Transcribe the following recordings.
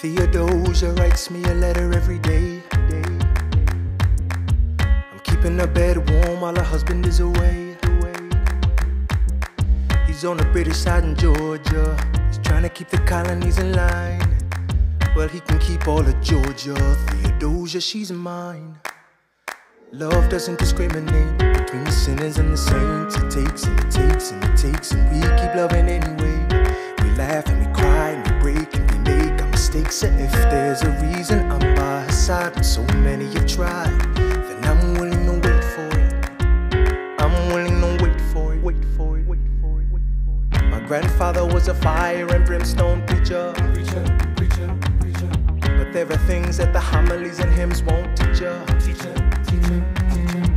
Theodosia writes me a letter every day. I'm keeping her bed warm while her husband is away. He's on the British side in Georgia. He's trying to keep the colonies in line. Well, he can keep all of Georgia. Theodosia, she's mine. Love doesn't discriminate between the sinners and the saints. It takes and it takes and it takes, and we keep loving by her side when so many have tried, then I'm willing to wait for it. I'm willing to wait for it, wait for it, wait for it, wait for it. My grandfather was a fire and brimstone preacher. Preacher, preacher, preacher. But there are things that the homilies and hymns won't teach ya. Teacher, teacher, teacher.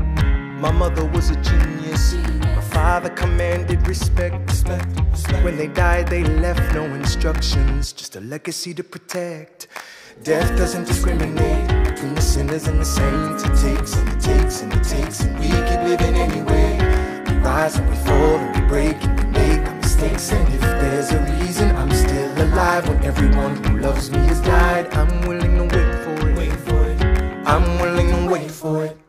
My mother was a genius. My father commanded respect. respect, respect. When they died, they left no instructions, just a legacy to protect. Death doesn't discriminate between the sinners and. It takes and it takes and it takes, and we keep living anyway. We rise and we fall and we break and we make our mistakes. And if there's a reason I'm still alive when everyone who loves me has died, I'm willing to wait for it. Wait for it. I'm willing to wait for it.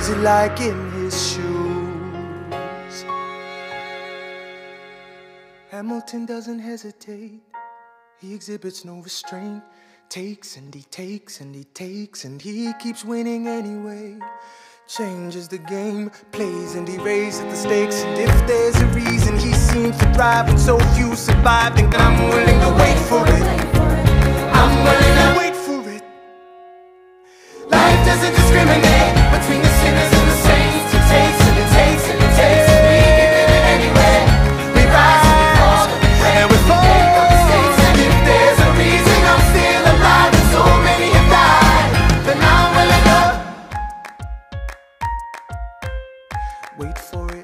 Is it like in his shoes? Hamilton doesn't hesitate, he exhibits no restraint. Takes and he takes and he takes and he keeps winning anyway. Changes the game, plays and he raises the stakes. And if there's a reason he seems to thrive and so few survive, then I'm willing to wait for it. I'm willing to wait doesn't discriminate between the sinners and the saints. It takes and it takes and it takes, and we give it anyway. We rise and we fall and we pray. And we fall. And if there's a reason I'm still alive and so many have died, then I'm willing to Wait for it.